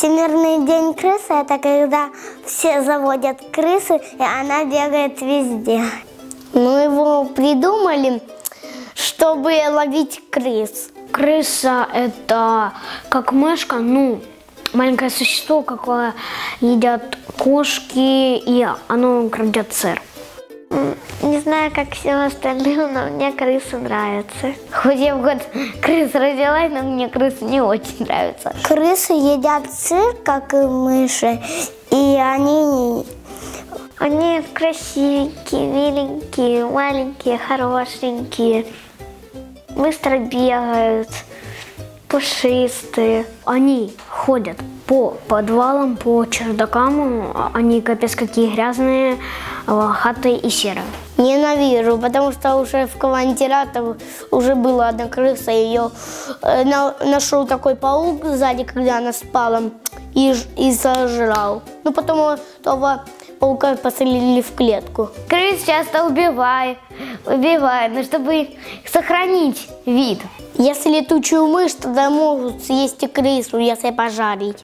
Всемирный день крысы – это когда все заводят крысу, и она бегает везде. Ну, его придумали, чтобы ловить крыс. Крыса – это как мышка, ну, маленькое существо, какое едят кошки, и оно крадет сыр. Не знаю, как всем остальным, но мне крысы нравятся. Хоть я в год крыс родилась, но мне крысы не очень нравятся. Крысы едят сыр, как и мыши, и они... Они красивенькие, миленькие, маленькие, хорошенькие, быстро бегают, пушистые. Они ходят по подвалам, по чердакам, они капец какие грязные, лохатые и серые. Ненавижу, потому что уже в квартиратор уже была одна крыса, ее э, на, нашел такой паук сзади, когда она спала, и, и сожрал. Ну, потом этого паука посадили в клетку. Крыс часто убивают, убивают, но чтобы сохранить вид. Если летучую мышь, тогда могут съесть и крысу, если пожарить.